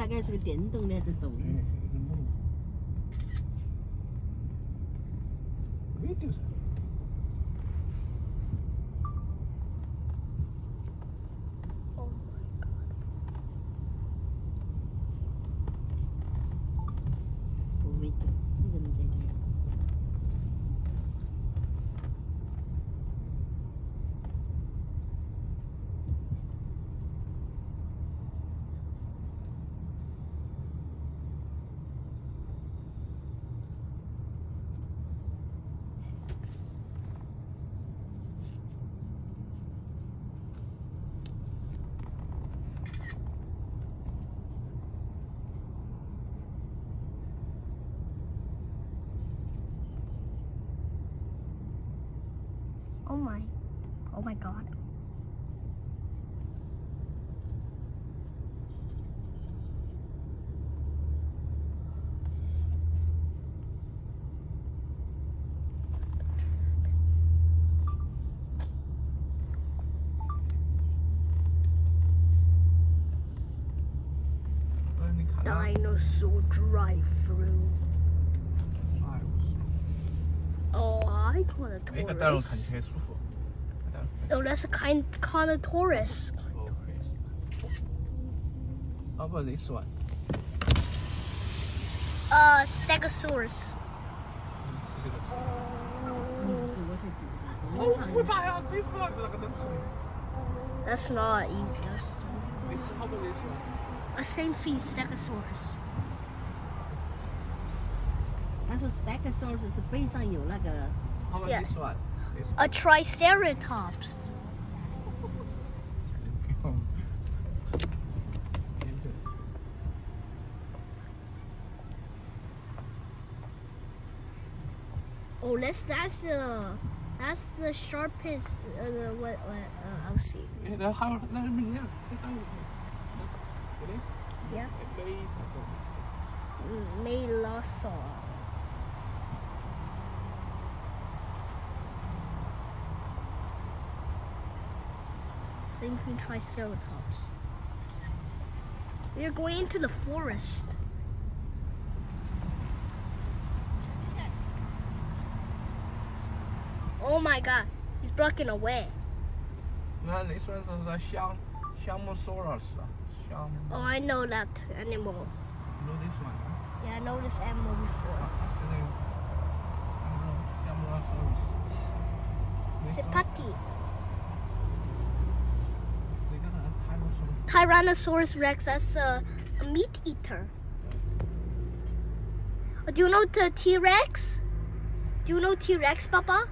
大概是个电动的还是动的没丢 Oh my god. dinosaur drive through. Oh, I call it a Taurus. 起来舒服。灯笼 Oh, that's a kind kind of Taurus. 哦，可以是。Oh, but this one. Uh, Stegosaurus. 这个。嗯，是我才记不好得。你复唱杂呀，最复杂的那个灯是。 That's not easy. That's This how about this one? a same thing, Stegosaurus. 他说 Stegosaurus 是背上有那个 How about Yeah. this one? a triceratops. oh, that's that's uh, that's the sharpest. Uh, what, what uh, I'll see. Yeah, how? Let me hear. Yeah. May mm, lost saw. Including Triceratops. We are going into the forest. Oh my god, he's broken away. Oh, I know that animal. You know this one? Huh? Yeah, I know this animal before. It's a putty. Tyrannosaurus rex, that's a, a meat eater. Uh, Do you know the T Rex? Do you know T Rex, Papa?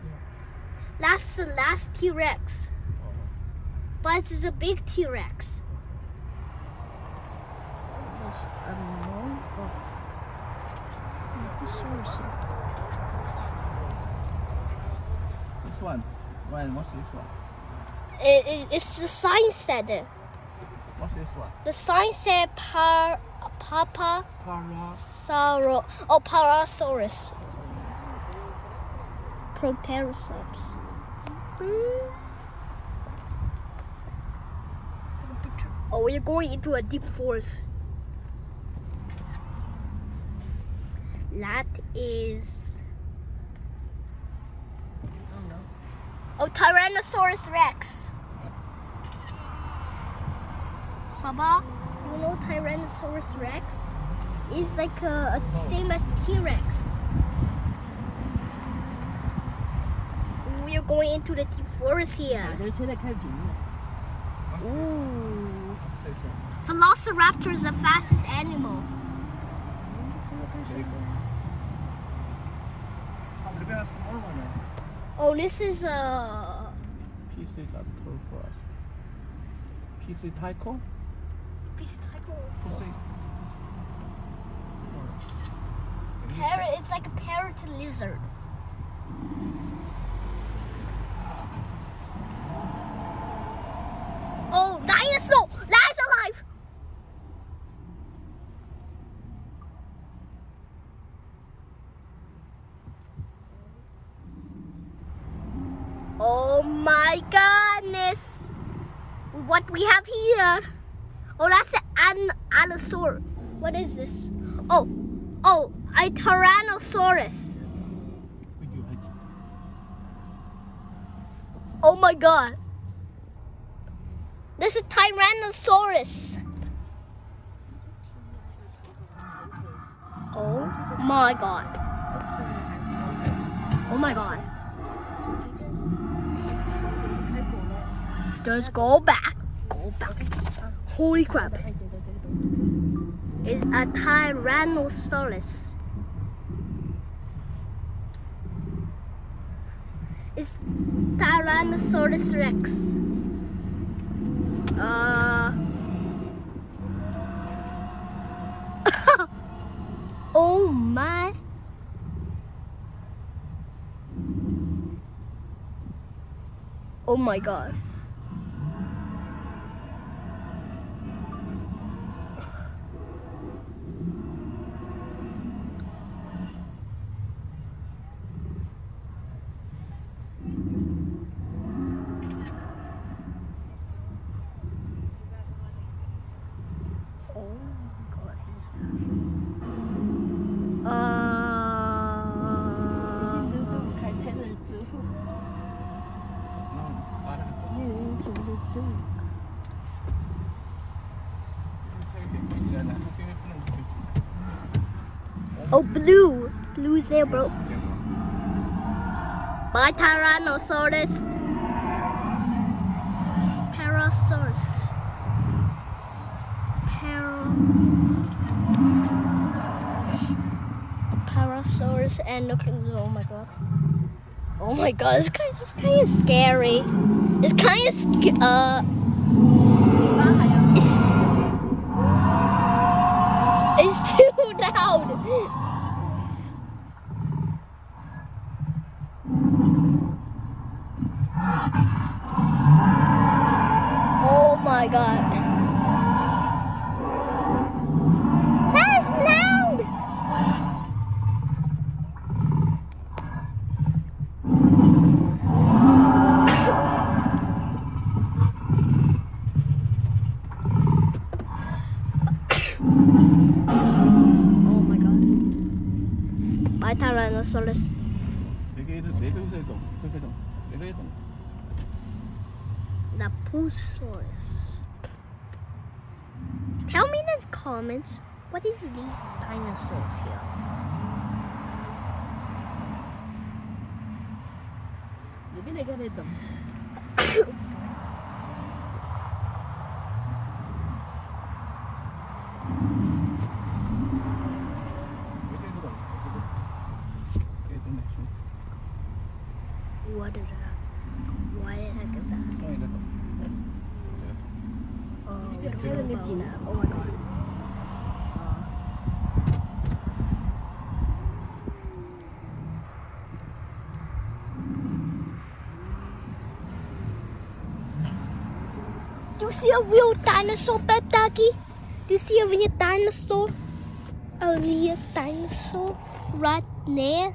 That's the last T Rex, but it's a big T Rex. That's a mongo. This one. Well, what's this one? It, it, it's the sign said it. What's this one? The sign said par, Papa Para. Sauro. Oh, Parasaurus. Proterosaurus. Oh, we're going into a deep forest. That is. Oh no. Oh, Tyrannosaurus Rex. Baba, you know Tyrannosaurus Rex? It's like a, a same as T-Rex. We are going into the deep forest here. Ooh. Velociraptor is the fastest animal. Oh, this is a... Uh... PC is at for us. PC Tycho? Parrot. It's like a parrot lizard. Oh, dinosaur! That's alive! Oh my goodness! What we have here? Oh, that's an an. What is this? Oh, oh, a Tyrannosaurus. Oh my god. This is Tyrannosaurus. Oh my god. Oh my god. Just go back. Go back. Holy crap. It's a Tyrannosaurus. It's Tyrannosaurus Rex. Uh. oh my. Oh my god. Oh, blue. Blue's there, bro. By Tyrannosaurus. Parasaurus. Para. Parasaurus and look at oh my god. Oh my god, this kind this kind of scary. It's kind of uh it's too loud. Oh my god. That's loud. Oh my god a Tyrannosaurus. The Poosaurus. Tell me in the comments, what is these dinosaurs here? You're gonna get them. Oh, Maybe they're killing it, Gina. oh my god. Do you see a real dinosaur, Peptaki? Do you see a real dinosaur? A real dinosaur right there?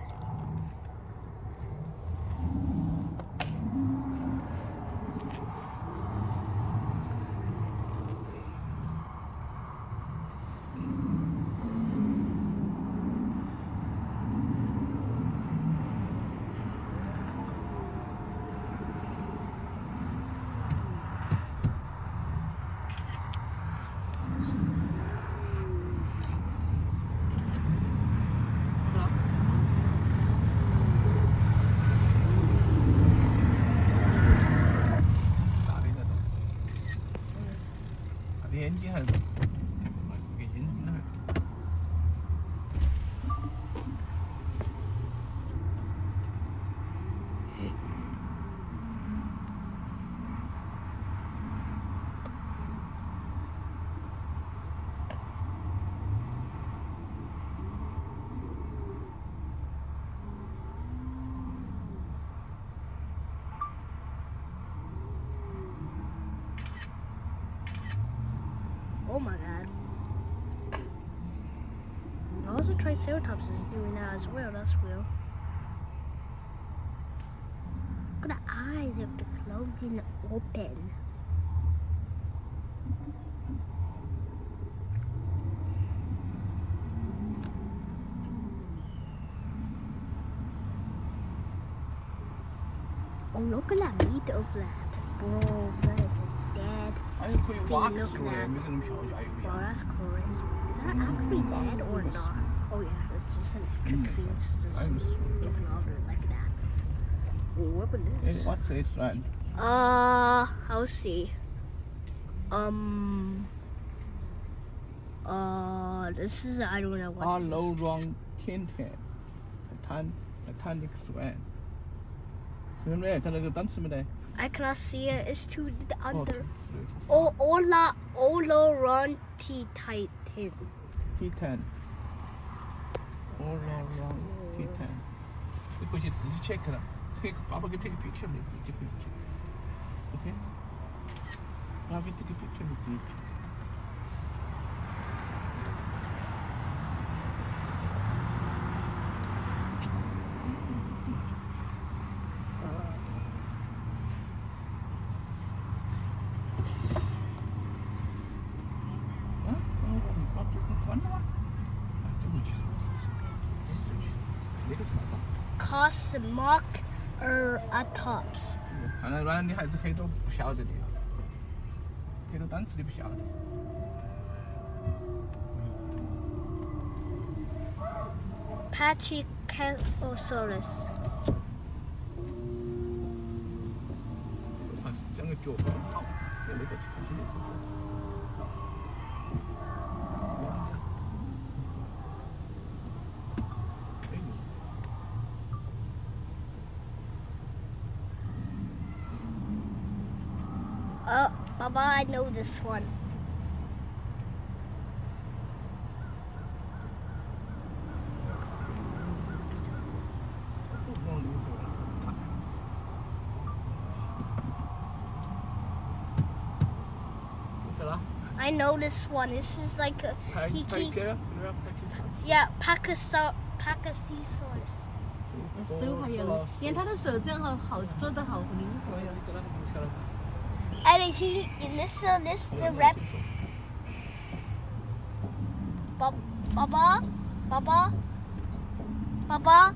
Oh my god. Also Triceratops is doing that as well, that's real. Look at the eyes if the clothes and open. Oh, look at that meat of that. Bro, man. is a dead. 还有可以挖个 Look 树嘞， at 没人漂下 Bro, 有 that's crazy. Is that actually dead or not? Oh yeah, it's just electric Mm. fields. I'm Just sorry. looking over it like that. What was Hey, this? what's this one? Uh, I'll see. Um. Uh, this is I don't know what. All this is. around ten ten. Titan Titanic swan. 是不是？看那个单词没得？ I cannot see it. It's too d- 哦 under. Oh, Ola Oloron T Titan. Titan. All around Titan. 你回去自己 check 了，可以爸爸给 take a picture 的，自己可以 check。OK？爸爸给 take a picture 的自己 check。 子？ Cosmok er Atops. 看来软的还是很多不晓得的，很多单词你不晓得。 Pachycephalosaurus. 他是讲个脚很好，在那个 Baba, I know this one. I know this one. This is like a he, he yeah, Pachysaur Pachycesaurus. 手好有力，连他的手这样好好做的好灵活哟。 And he in this uh, this the rep Baba Baba Baba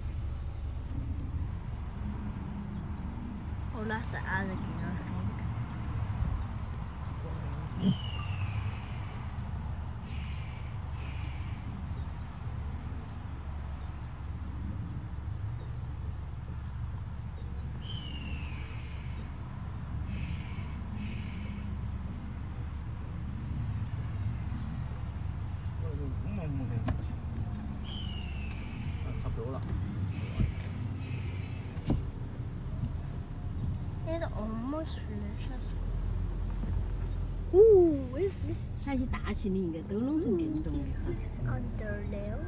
Oh, that's the alligator, I think. almost finished. Ooh, what is this? 那些大型的应该都弄成电动的哈。 It's under there.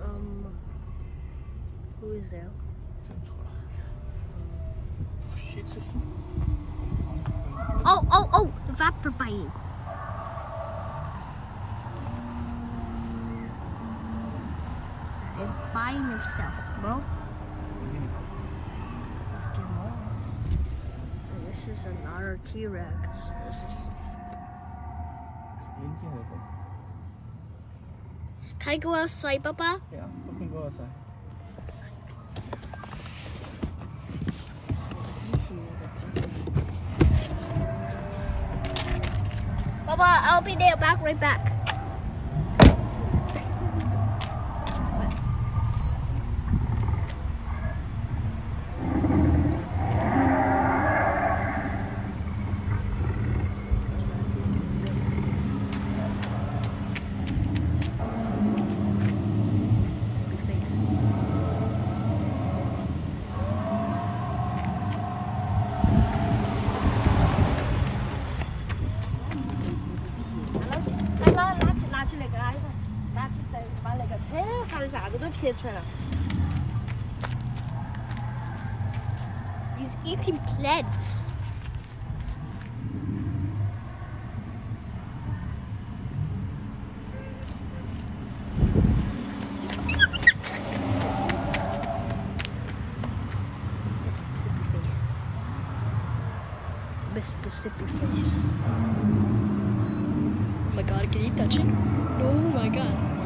Um, who is there? 写词是。 Oh, oh, oh, the vapor bite. It's biting himself, bro. This is another T-Rex. This is... Can I go outside, Papa? Yeah, we can go outside. Papa, I'll be there back right back. shut. He's eating plants. Mr. Sippy Face. Oh my god, I can eat that chicken. Oh my god.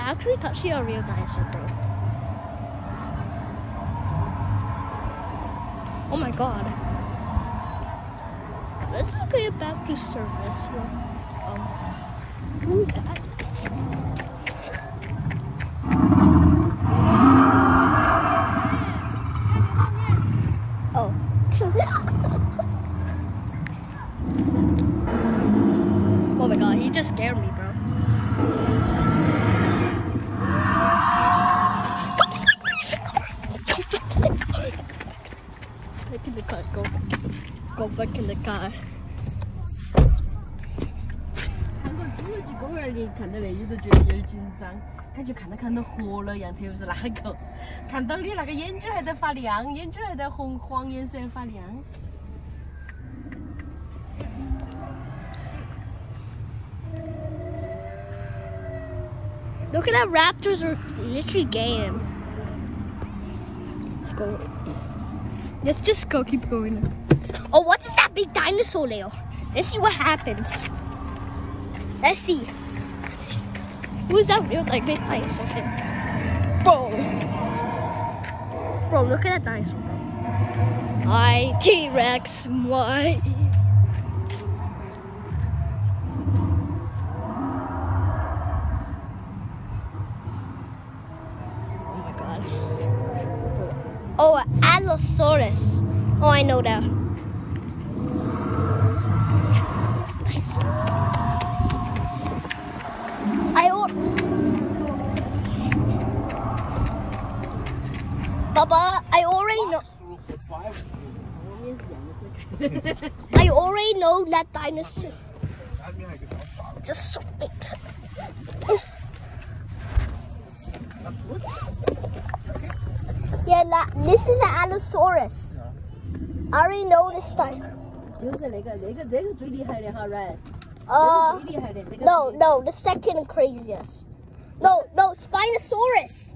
I actually thought she a real dinosaur, bro. Oh my god. Let's get back to service. Um, who's that? Oh 张，感觉看到看到活了一样，特别是那个，看到你那个眼睛还在发亮，眼睛还在红黄颜色发亮。 Look at that raptors are literally game. Let's go. Let's just go keep going. Oh, what is that big dinosaur, Leo? Let's see what happens. Let's see. Let's see. Who is that real like big dinosaur here? Bro. Bro, look at that dinosaur. Hi, T-Rex. Oh my god. Oh, Allosaurus. Oh, I know that. I al- Baba, I already know. I already know that dinosaur. Just wait. Yeah, la, this is an Allosaurus. I already know this time. 就是那个那个这个是最厉害的哈，right？ Uh, 这个最厉害的，这个 no, no, the second craziest. No, no, Spinosaurus.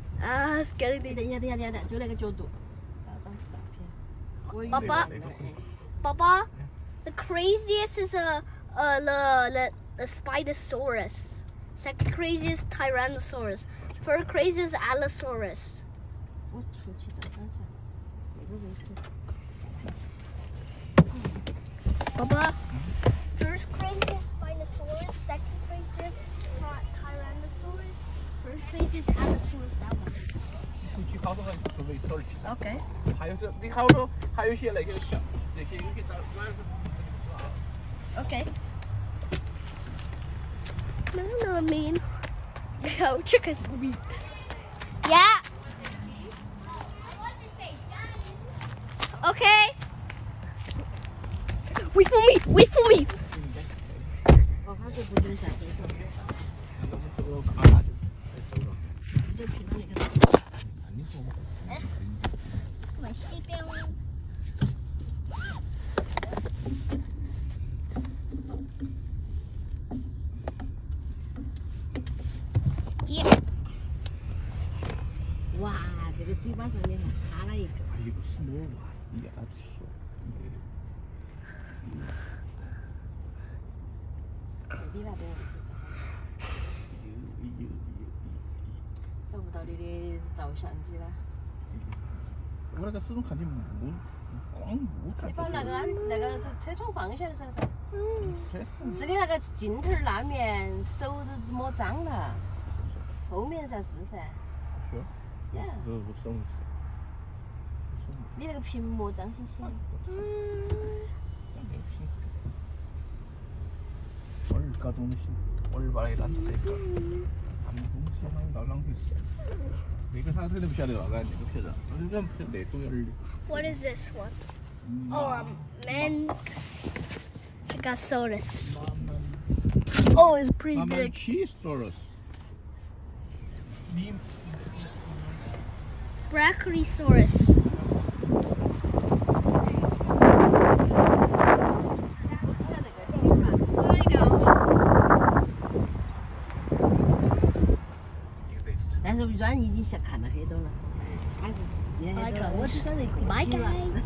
Ah, sekali. Tidak, tidak, tidak, tidak. Jual lagi jodoh. Papa, Papa, the craziest is a uh, the the the Spinosaurus. Second craziest Tyrannosaurus. Third craziest Allosaurus. Papa, first craziest Spinosaurus, second craziest First place is Allosaurus. That one. 出去好多个个位手儿去。 OK。还有这，你好多还有些那个小那些有些在哪儿 OK。 No, no, I mean. No, chicken meat. Yeah. Okay. Wait for me. Wait for me. 嘴巴上面还哈了一个。还有个什么玩意儿吃？你那边位置有有有找不到你的照相机了。我那个始终看见雾，光雾看你把那个安那个车窗放下来噻噻，嗯是你那个镜头儿那面手都摸脏了，后面噻是噻。Yeah. 그 무슨 mm. What is this one? Mm. Oh, um, got Stegosaurus. Oh, it's pretty big. Cheese Soros. Braque resource head off. I just. Like what?